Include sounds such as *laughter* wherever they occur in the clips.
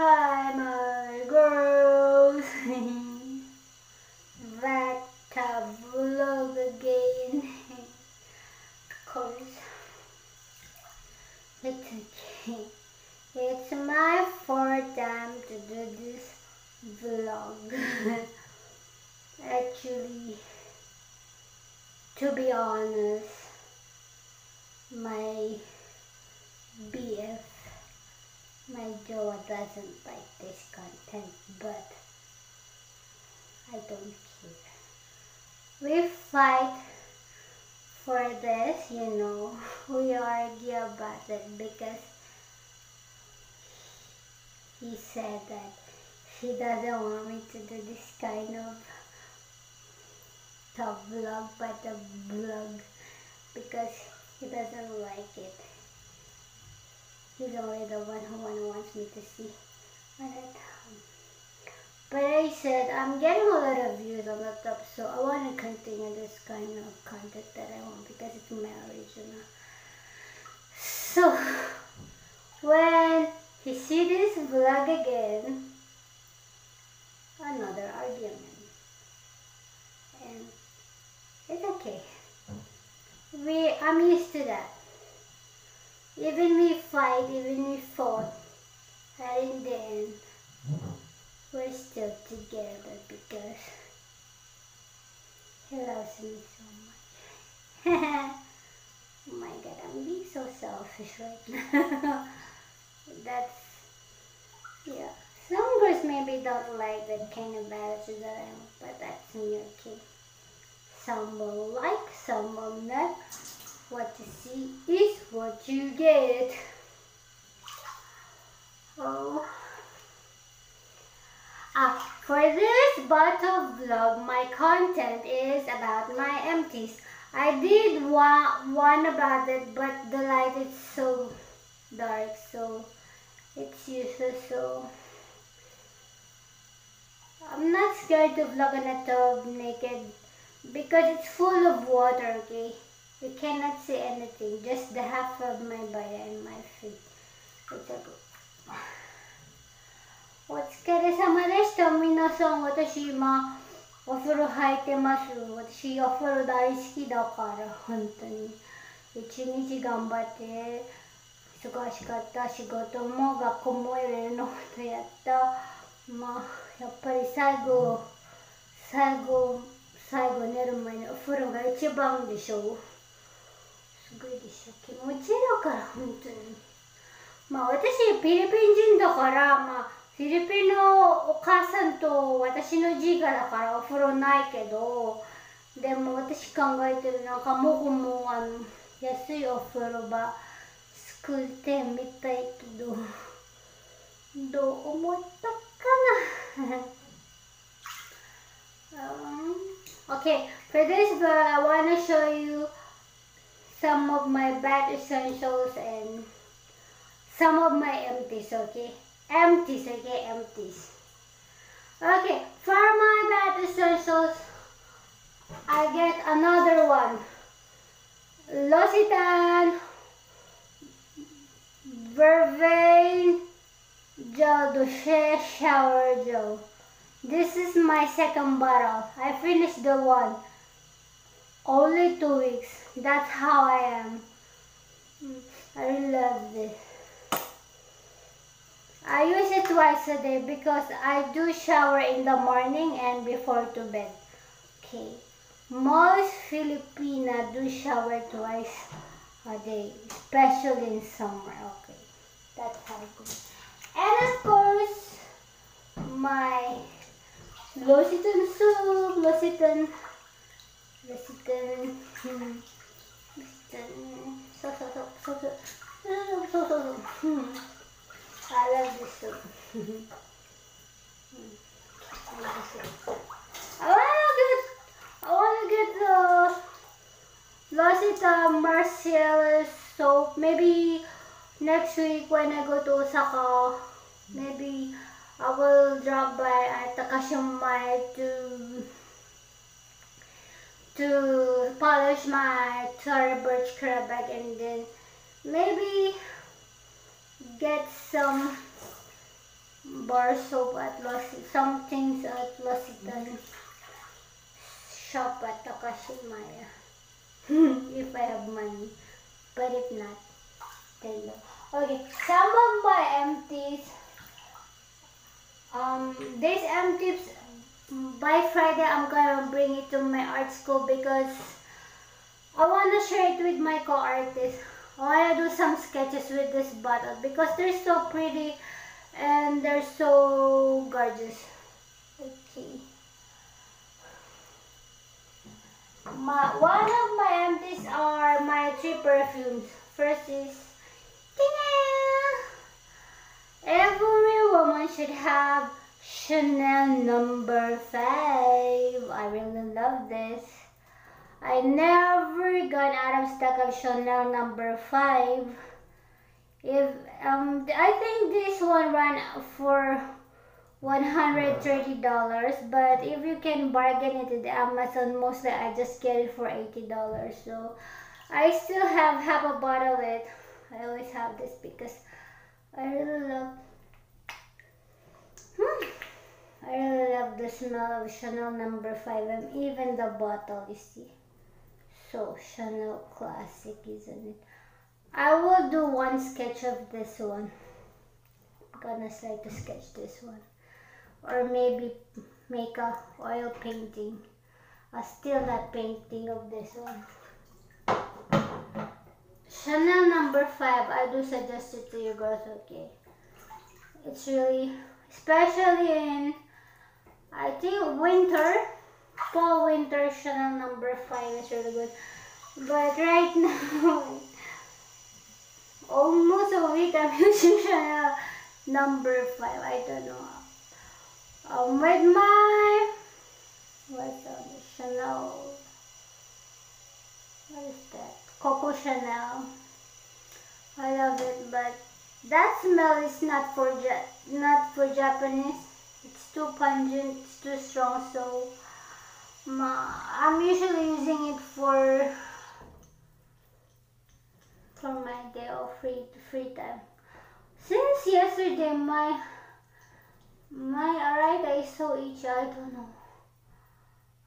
Hi, my girls. Back to vlog again. Of course, it's okay. It's my fourth time to do this vlog. Actually, to be honest, my BF, my Joa doesn't like this content, but I don't care. We fight for this, you know. *laughs* We argue about it because he said that he doesn't want me to do this kind of top vlog, but a vlog because he doesn't like it. He's only the one who wants me to see on the top. But I said I'm getting a lot of views on the top, so I want to continue this kind of content that I want because it's my original. So when he see this vlog again, another argument, and it's okay. We I'm used to that. Even we fight, even we fought, and in the end, we're still together because he loves me so much. *laughs* oh my god, I'm being so selfish right now. *laughs* That's, yeah. Some girls maybe don't like that kind of attitude that I am, but that's me, okay. Some will like, some will not. What you see is what you get. Oh. Ah, for this bottle vlog, my content is about my empties. I did one, one about it, but the light is so dark, so it's useless, so I'm not scared to vlog on a tub naked because it's full of water, okay? You cannot see anything, just the half of my body and my feet. It's a good. お疲れ様でした。皆さん、私今、お風呂入ってます。私、お風呂大好きだから、本当に。一日頑張って、忙しかった仕事も学校もいろいろなことやった。まあ、やっぱり最後、最後、最後寝る前にお風呂が一番でしょう。すごいでしょ。気持ちいいだから、本当に。まあ、私、フィリピン人だから、まあ、フィリピンのお母さんと私の実家だからお風呂ないけど、でも私考えてるなんかもこもあの安いお風呂場作ってみたいけど、どう思ったかな um, Okay, for this uh, I want to show you some of my bad essentials and some of my empties, okay? Empties, okay? Empties. Okay, for my bad essentials, I get another one. L'Occitane Vervain Gel Douche Shower Gel. This is my second bottle. I finished the one. Only two weeks. That's how I am. I love this. I use it twice a day because I do shower in the morning and before to bed. Okay. Most Filipina do shower twice a day, especially in summer. Okay. That's how it goes. And of course, my L'Occitane soup, L'Occitane, L'Occitane, I love this soup. Hmm. I love this soup. I wanna get, I wanna get the L'Occitane Marcellus soap. Maybe next week when I go to Osaka, maybe I will drop by at Takashimaya to to polish my Tory Burch crab bag and then maybe get some bar soap at Los some things at L'Occitane shop at Takashimaya *laughs* if I have money but if not then no. okay some of my empties um these empties by Friday I'm gonna bring it to my art school because I wanna share it with my co-artists I wanna do some sketches with this bottle because they're so pretty and they're so gorgeous. Okay. My, one of my empties are my three perfumes. First is Every woman should have Chanel number 5. I really love this. I never got out of stock of Chanel number 5 if um I think this one ran for $130 but if you can bargain it at Amazon mostly I just get it for $80 so I still have half a bottle of it I always have this because I really love hmm, I really love the smell of Chanel number 5 and even the bottle you see so Chanel classic isn't it I will do one sketch of this one. I'm gonna try to sketch this one. Or maybe make a oil painting. A still that painting of this one. Chanel number 5, I do suggest it to you girls, okay? It's really, especially in, I think winter, fall winter Chanel number 5 is really good. But right *laughs* now, almost a week I'm *laughs* using Chanel number 5. I don't know. Um, with my, what's on Chanel, what is that? Coco Chanel. I love it, but that smell is not for not for Japanese. It's too pungent, it's too strong, so I'm usually using it for for my day of free free time. Since yesterday, my my right eye so itchy. I don't know.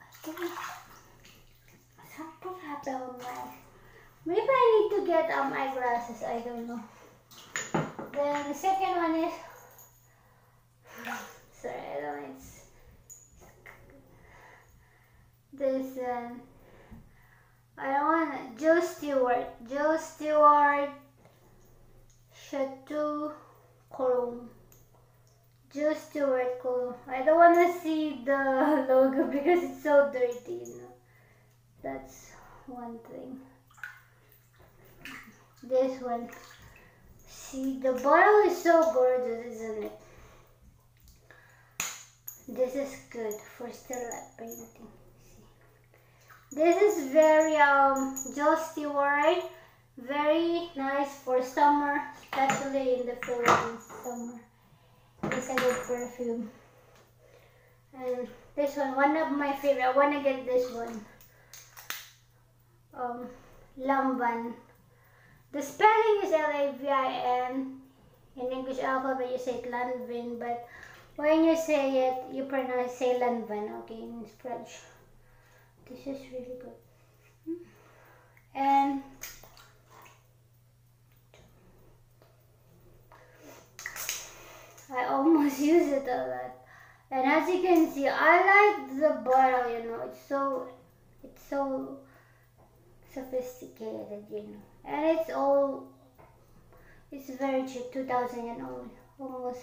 I think something happened. Maybe I need to get um, my glasses. I don't know. Then the second one is. *sighs* Sorry, I don't. It's this. Um, I don't want Joe Stewart. Joe Stewart Chateau Cologne. Joe Stewart Cologne. I don't want to see the *laughs* logo because it's so dirty, you know. That's one thing. This one. See, the bottle is so gorgeous, isn't it? This is good for still painting. This is very um Joe Stewart, very nice for summer, especially in the Philippines summer. It's a good perfume. And this one, one of my favorite. I wanna get this one. Um, Lanvin. The spelling is L-A-V-I-N. In English alphabet, you say it Lanvin, but when you say it, you pronounce say Lanvin, okay, in French. This is really good. And I almost *laughs* use it a lot. And as you can see, I like the bottle, you know, it's so, it's so sophisticated, you know. And it's all, it's very cheap, 2000 and almost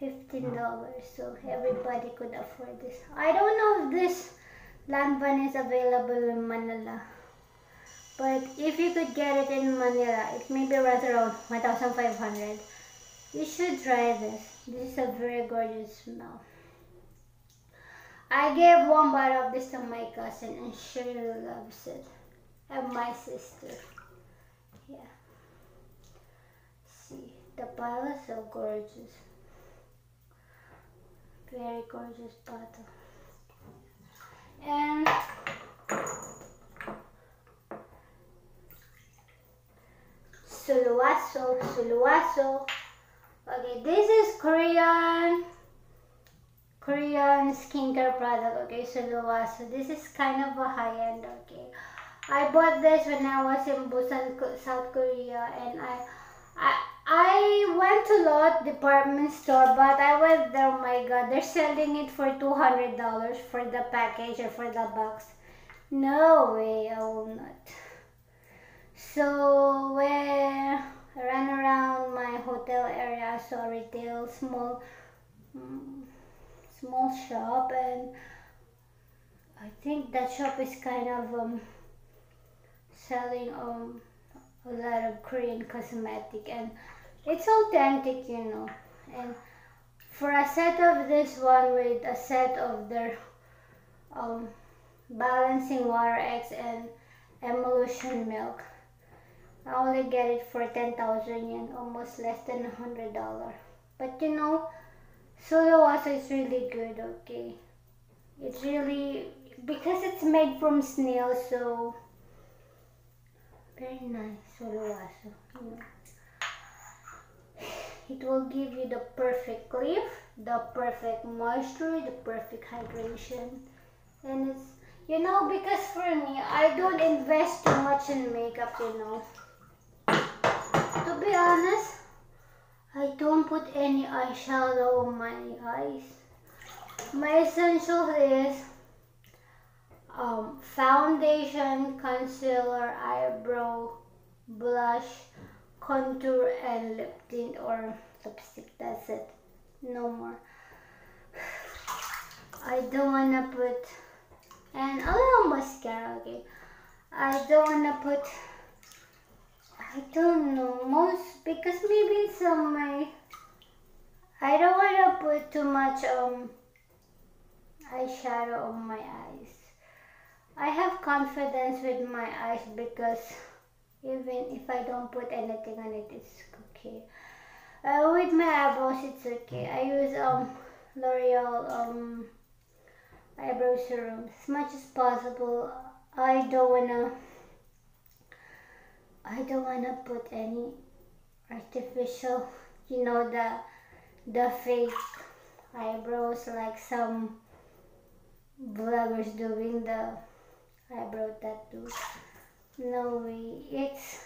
$15, so everybody could afford this. I don't know if this Lanvin is available in Manila. But if you could get it in Manila, it may be right around 1,500. You should try this. This is a very gorgeous smell. I gave one bottle of this to my cousin and she loves it. And my sister. Yeah. See, the bottle is so gorgeous. Very gorgeous bottle and Sulwhasoo, Sulwhasoo. Okay, this is Korean Korean skincare product, okay, so So this is kind of a high end, okay. I bought this when I was in Busan, South Korea, and I, I, I went to Lotte department store, but I went there. Oh my God, they're selling it for two hundred dollars for the package or for the box. No way, I will not. So when I ran around my hotel area, saw retail small. Um, small shop and I think that shop is kind of um, selling um, a lot of Korean cosmetic and it's authentic you know and for a set of this one with a set of their um, balancing water eggs and emulsion milk I only get it for 10,000 yen almost less than a hundred dollar but you know Soda water is really good, okay? It's really, because it's made from snail, so very nice. Yeah. It will give you the perfect cliff, the perfect moisture, the perfect hydration. And it's, you know, because for me, I don't invest too much in makeup, you know. To be honest, I don't put any eyeshadow on my eyes. My essential is um, foundation, concealer, eyebrow, blush, contour, and lip tint or lipstick. That's it. No more. *sighs* I don't wanna put and a little mascara. Okay, I don't wanna put I don't know. Most because maybe some my I don't want to put too much um eyeshadow on my eyes. I have confidence with my eyes because even if I don't put anything on it, it's okay. Uh, with my eyebrows, it's okay. I use um L'Oreal um eyebrow serum as much as possible. I don't wanna I don't want to put any artificial, you know, the the fake eyebrows like some vloggers doing the eyebrow tattoo. No way. It's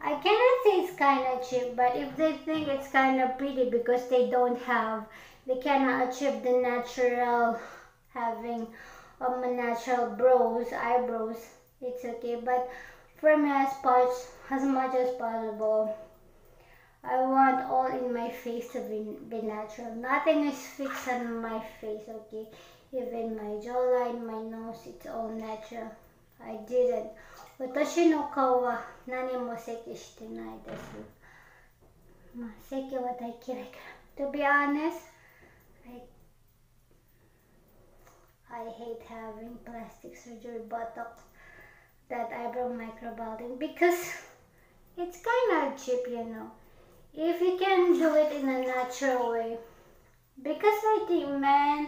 I cannot say it's kind of cheap, but if they think it's kind of pretty because they don't have, they cannot achieve the natural having um, natural brows, eyebrows, it's okay. But for me as much, as much as possible. I want all in my face to be, be natural. Nothing is fixed on my face, okay? Even my jawline, my nose, it's all natural. I didn't. 私の顔は何も咳してないです。まあ、咳は大嫌いから。To be honest, I, I hate having plastic surgery, botox that eyebrow microblading because it's kind of cheap, you know. If you can do it in a natural way. Because I think man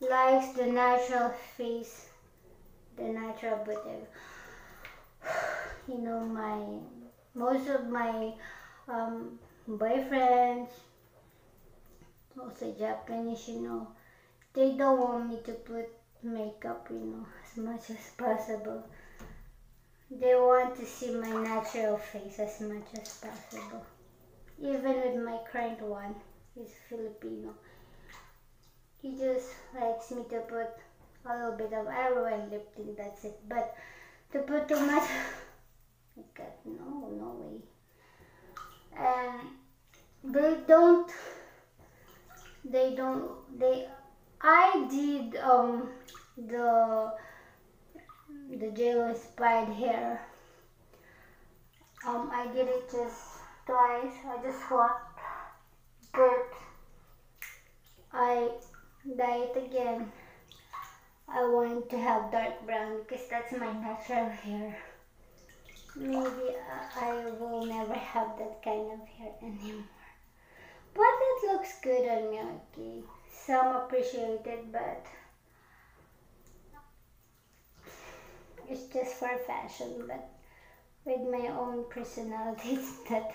likes the natural face, the natural body. *sighs* You know, my most of my um, boyfriends, also Japanese, you know, they don't want me to put makeup, you know, as much as possible. They want to see my natural face as much as possible. Even with my current one, he's Filipino. He just likes me to put a little bit of eyebrow and lip tint, that's it. But to put too much, *laughs* God, no, no way. And they don't, they don't, they, I did um the the gel inspired hair. Um, I did it just twice. I just swapped, but I dye it again. I want to have dark brown because that's my natural hair. Maybe I will never have that kind of hair anymore. But it looks good on me, okay. Some appreciate it, but it's just for fashion, but with my own personality, *laughs* that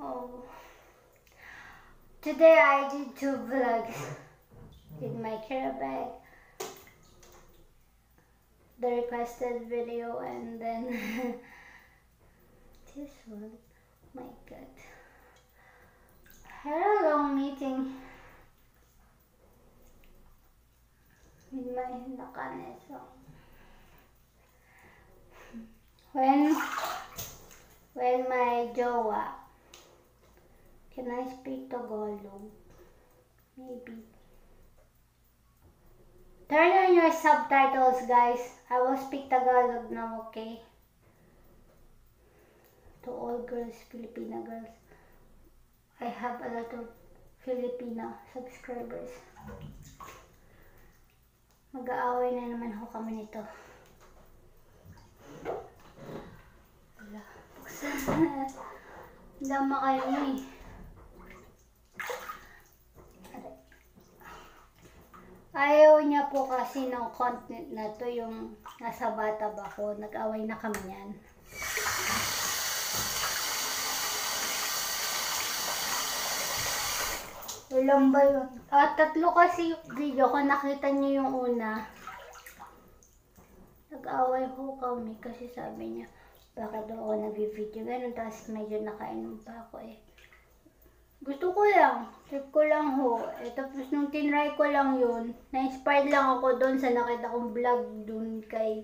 oh, Today I did two vlogs. Did my care bag, the requested video, and then *laughs* this one. My God. Had a long meeting with my nakane, when when my jowa can I speak Tagalog? Maybe. Turn on your subtitles, guys. I will speak Tagalog now, okay? To all girls, Filipina girls. I have a lot of Filipina subscribers. Mag-aaway na naman ho kami nito. Wala. Buksan. Dama kayo eh. Ayaw niya po kasi ng content na to yung nasa bata ba ko. Nag-away na kami yan. Ilan ba yun? Ah, tatlo kasi yung video ko. Nakita niyo yung una. Nag-away ho kami kasi sabi niya, baka daw ako nag-video ganun. Tapos medyo nakainom pa ako eh. Gusto ko lang. Trip ko lang ho. Eh, tapos nung tinry ko lang yun, na-inspired lang ako doon sa nakita kong vlog doon kay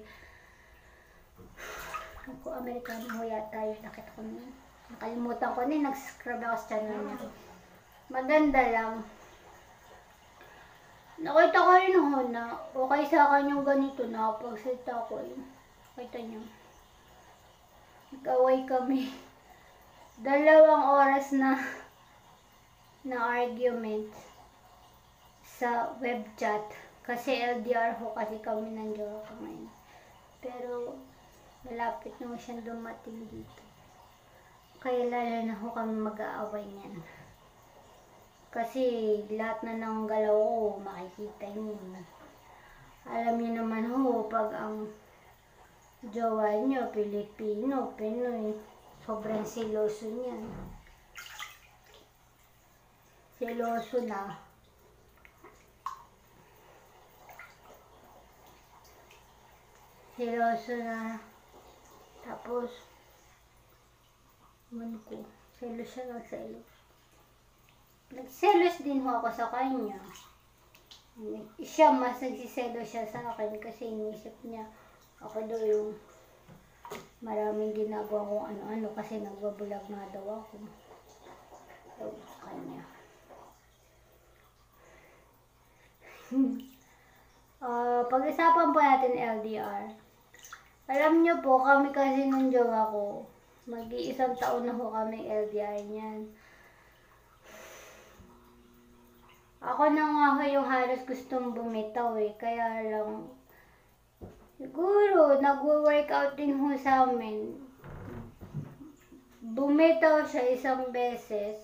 ako, Amerikano ho yata yun. Nakita ko na. Nakalimutan ko na. eh. Nag-subscribe ako sa channel niya. Maganda lang. Nakita ko rin ho na okay sa akin yung ganito na pagsalita ko eh. Kita niyo. Nag-away kami. *laughs* Dalawang oras na na argument sa web chat. Kasi LDR ho kasi kami ng jowa ko ngayon. Pero malapit na siyang dumating dito. Kaya lalo na ho kami mag-aaway niyan. Kasi lahat na ng galaw ko, makikita niyo. Alam niyo naman ho, pag ang jowa niyo, Pilipino, Pinoy, sobrang siloso niyan. Siloso na. Siloso na. Tapos, man ko, selos siya ng selos. Nagselos din ho ako sa kanya. Siya, mas nagsiselo siya sa akin kasi inisip niya ako daw yung maraming ginagawa kong ano-ano kasi nagbabulag nga daw ako. So, kanya. *laughs* Ah, pag-usapan po natin LDR. Alam niyo po, kami kasi nung jowa ko, mag-iisang taon na ho kami LDR niyan. Ako na nga ho yung halos gustong bumitaw eh. Kaya lang, siguro, nag-workout din ho sa amin. Bumitaw siya isang beses.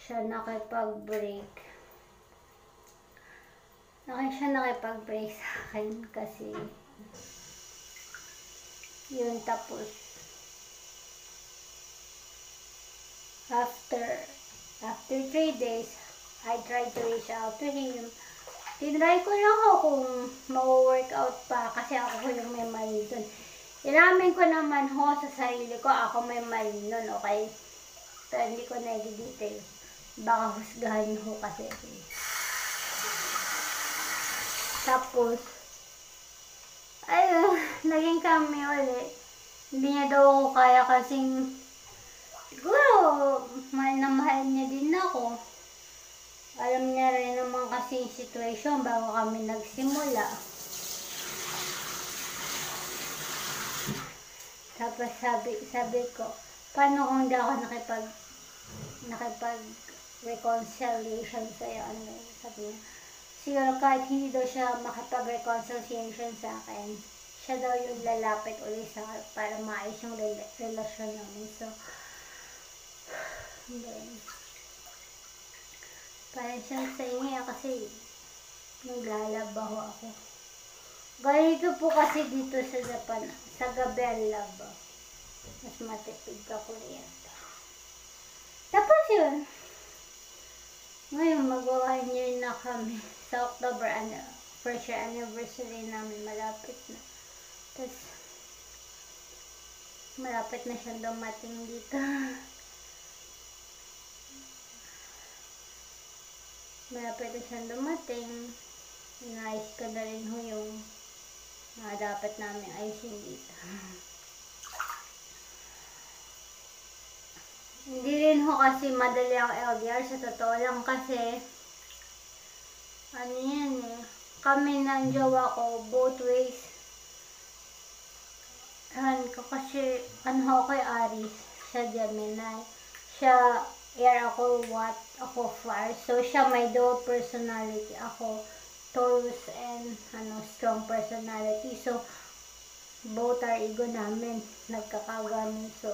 Siya nakipag-break. Naki siya nakipag-break sa akin kasi yun tapos after after three days I tried to reach out to him. Tinry ko lang ako kung ma-workout pa kasi ako ko yung may mali dun. Inamin ko naman ho sa sarili ko, ako may mali nun, okay? Pero hindi ko na i-detail. Baka husgahan ho kasi. Tapos, ayun, *laughs* naging kami ulit. Hindi niya daw ako kaya kasing, siguro, mahal na mahal niya din ako. Alam niya rin naman kasi yung situation bago kami nagsimula. Tapos sabi, sabi ko, paano kung hindi ako nakipag, nakipag reconciliation sa'yo, ano, sabi niya, siguro kahit hindi daw siya makapag-reconciliation sa akin, siya daw yung lalapit ulit sa para maayos yung rela- relasyon namin. So, *sighs* then, parang siyang sa inyo kasi naglalabaho ako. Ganito po kasi dito sa Japan, sa gabi ang laba. Mas matipid ka yata. Tapos yun, Ngayon, mag-one year na kami. Sa October, ano, first year anniversary namin, malapit na. Tapos, malapit na siyang dumating dito. *laughs* malapit na siyang dumating. Inayos ko na rin ho yung mga dapat namin ayusin dito. *laughs* Hindi kasi madali ang LDR sa totoo lang kasi ano yan eh kami ng jowa ko both ways. Han ko kasi ano ho kay Aris siya Gemini. Siya air ako what ako fire. So siya may dual personality ako Taurus and ano strong personality. So both are ego namin nagkakaganon so